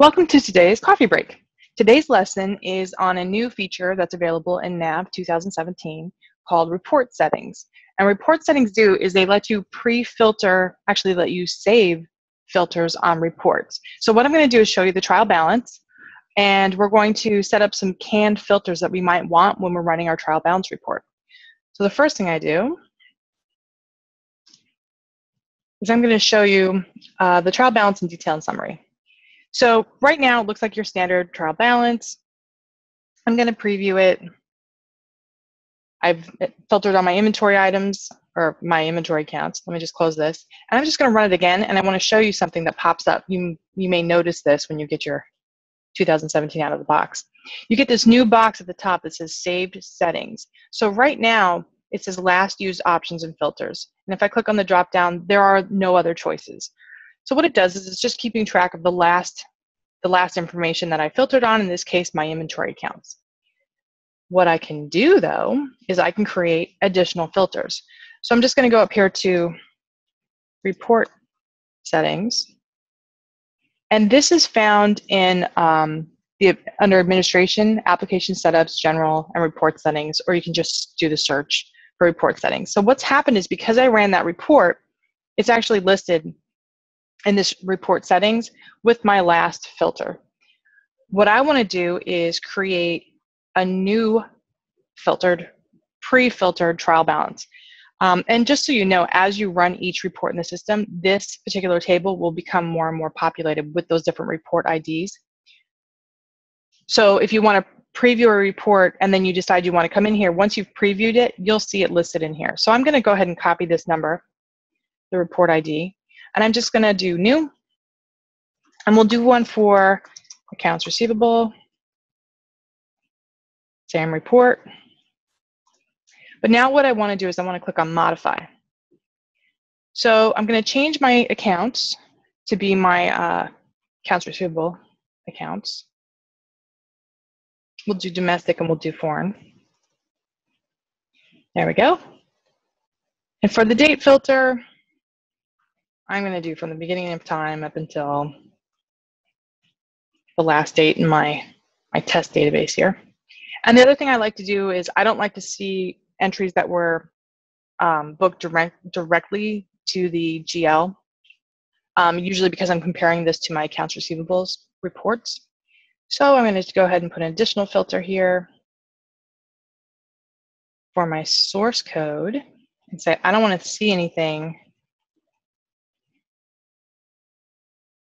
Welcome to today's coffee break. Today's lesson is on a new feature that's available in NAV 2017 called report settings. And report settings do is they let you pre-filter, actually let you save filters on reports. So what I'm going to do is show you the trial balance and we're going to set up some canned filters that we might want when we're running our trial balance report. So the first thing I do is I'm going to show you uh, the trial balance in detail and summary. So right now, it looks like your standard trial balance. I'm going to preview it. I've filtered on my inventory items or my inventory counts. Let me just close this. And I'm just going to run it again. And I want to show you something that pops up. You, you may notice this when you get your 2017 out of the box. You get this new box at the top that says saved settings. So right now, it says last used options and filters. And if I click on the drop down, there are no other choices. So what it does is it's just keeping track of the last, the last information that I filtered on, in this case, my inventory counts. What I can do though, is I can create additional filters. So I'm just gonna go up here to report settings. And this is found in um, the under administration, application setups, general, and report settings, or you can just do the search for report settings. So what's happened is because I ran that report, it's actually listed in this report settings with my last filter. What I want to do is create a new filtered, pre-filtered trial balance. Um, and just so you know, as you run each report in the system, this particular table will become more and more populated with those different report IDs. So if you want to preview a report and then you decide you want to come in here, once you've previewed it, you'll see it listed in here. So I'm going to go ahead and copy this number, the report ID, and I'm just going to do new. And we'll do one for accounts receivable, same report. But now what I want to do is I want to click on modify. So I'm going to change my accounts to be my uh, accounts receivable accounts. We'll do domestic and we'll do foreign. There we go. And for the date filter, I'm going to do from the beginning of time up until the last date in my, my test database here. And the other thing I like to do is I don't like to see entries that were um, booked direct, directly to the GL, um, usually because I'm comparing this to my accounts receivables reports. So I'm going to go ahead and put an additional filter here for my source code and say I don't want to see anything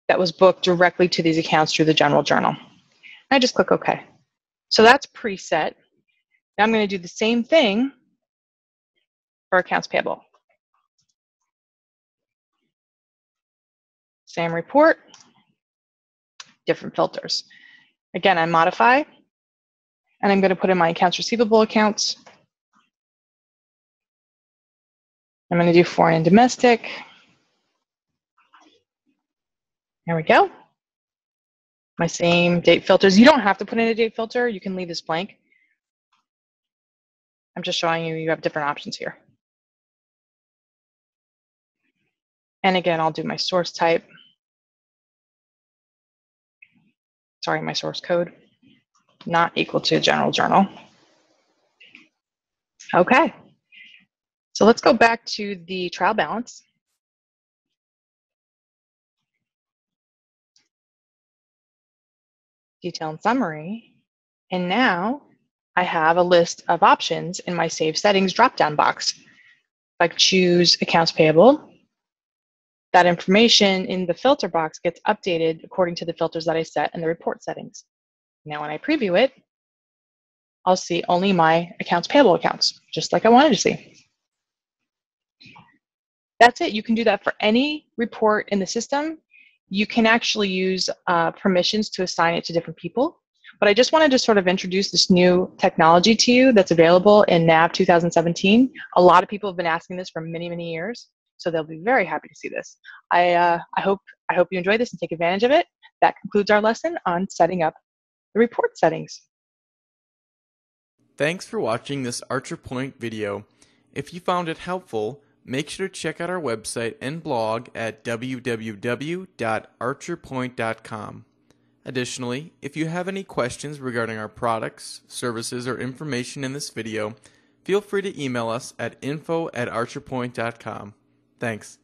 that was booked directly to these accounts through the general journal. I just click OK. So that's preset. Now I'm going to do the same thing for accounts payable. Same report, different filters. Again, I modify, and I'm going to put in my accounts receivable accounts. I'm going to do foreign and domestic. There we go. My same date filters. You don't have to put in a date filter. You can leave this blank. I'm just showing you you have different options here. And again, I'll do my source type. Sorry, my source code, not equal to general journal. Okay, so let's go back to the trial balance. Detail and summary. And now I have a list of options in my Save Settings drop-down box. If I choose Accounts Payable, that information in the filter box gets updated according to the filters that I set in the report settings. Now when I preview it, I'll see only my accounts payable accounts, just like I wanted to see. That's it. You can do that for any report in the system you can actually use uh, permissions to assign it to different people. But I just wanted to sort of introduce this new technology to you that's available in NAV 2017. A lot of people have been asking this for many, many years, so they'll be very happy to see this. I, uh, I, hope, I hope you enjoy this and take advantage of it. That concludes our lesson on setting up the report settings. Thanks for watching this ArcherPoint video. If you found it helpful, make sure to check out our website and blog at www.archerpoint.com. Additionally, if you have any questions regarding our products, services, or information in this video, feel free to email us at info at archerpoint.com. Thanks.